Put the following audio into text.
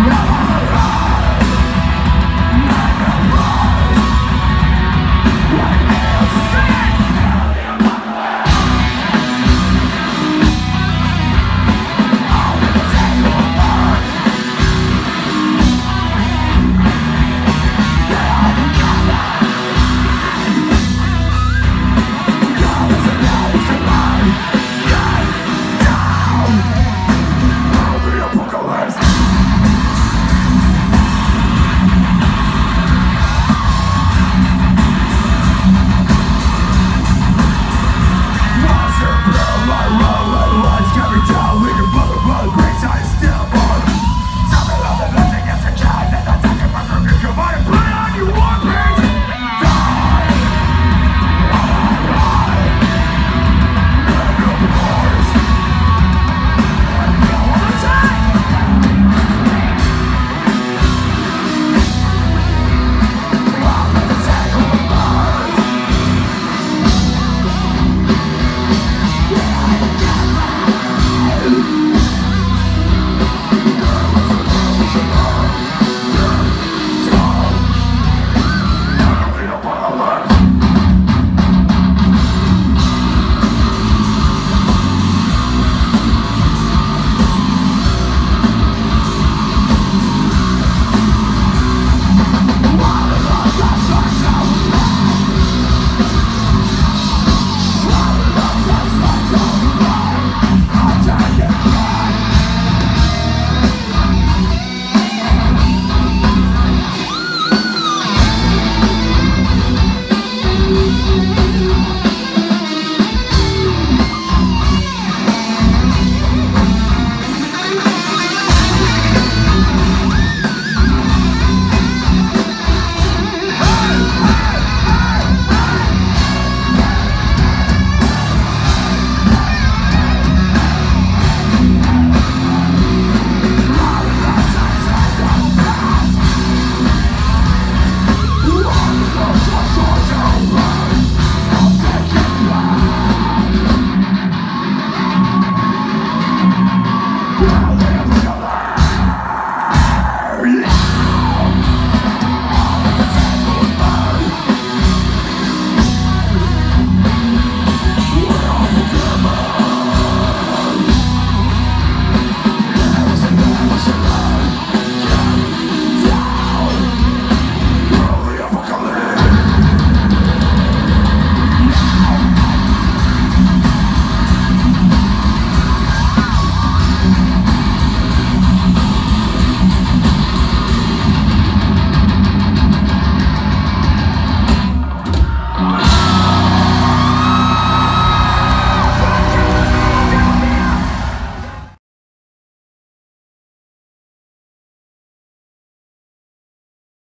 Yeah.